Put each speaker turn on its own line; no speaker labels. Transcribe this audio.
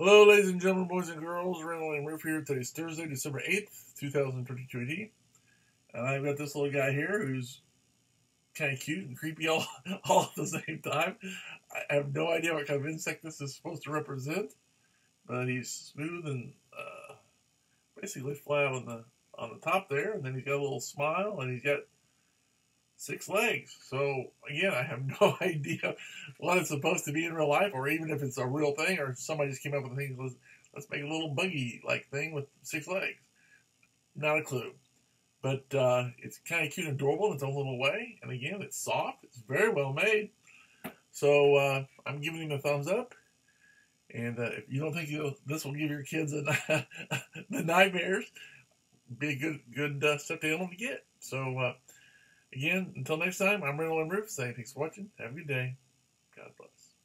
Hello, ladies and gentlemen, boys and girls. Randall M. Rueff here. Today's Thursday, December 8th, 2022 AD. And I've got this little guy here who's kind of cute and creepy all, all at the same time. I have no idea what kind of insect this is supposed to represent, but he's smooth and uh, basically flat on the on the top there, and then he's got a little smile, and he's got six legs. So again, I have no idea what it's supposed to be in real life, or even if it's a real thing, or somebody just came up with a thing. Let's, let's make a little buggy like thing with six legs. Not a clue. But uh, it's kind of cute and adorable in its own little way. And again, it's soft. It's very well made. So uh, I'm giving him a thumbs up. And uh, if you don't think this will give your kids a, the nightmares, be a good good uh, stuffed animal to get. So uh, again, until next time, I'm Randall M. Rueff saying thanks for watching. Have a good day. God bless.